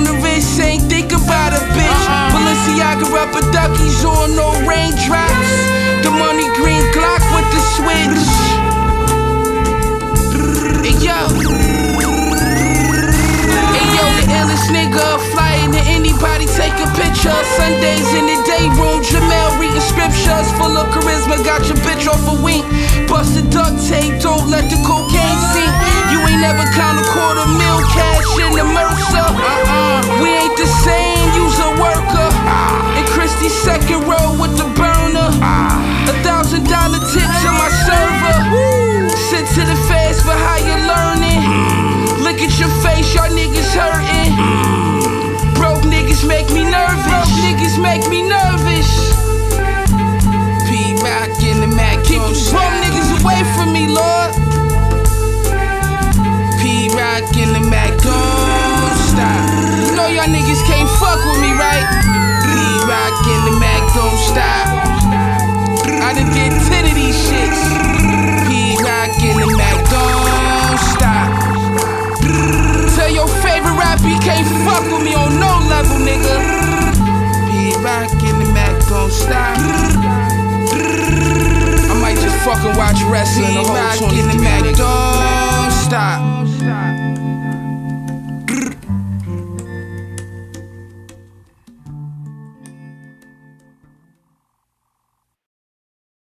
on the wrist, ain't think about a bitch. Uh-huh. Balenciaga rubber duckies on no raindrops. The money green Glock with the switch. Hey yo, hey yo, the illest nigga flying to anybody. Take a picture. Sundays in the day room, Jamel reading scriptures full of charisma. Got your bitch off a wink, busted duct tape. Second with the burner. A thousand dollar tips on my server. Sent to the feds for you learning. Look at your face, y'all niggas hurting. Broke niggas make me nervous. Broke niggas fuck with me on no level, nigga. P Rock in the Mac. Don't stop. I might just fucking watch P wrestling whole Rock 20 in the Mac. Stop.